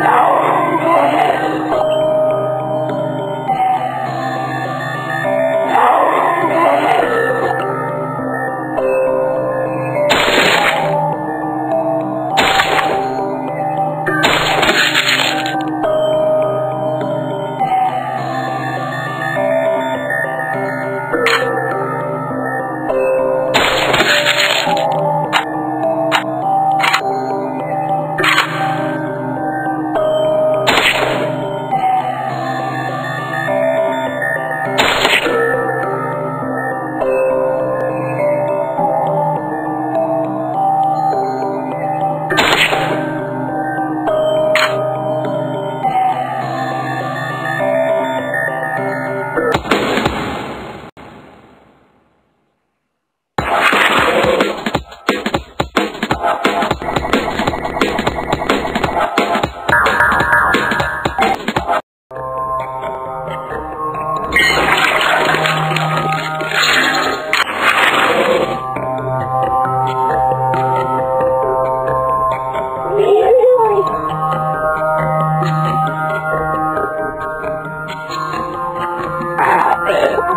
No! Go! Yeah.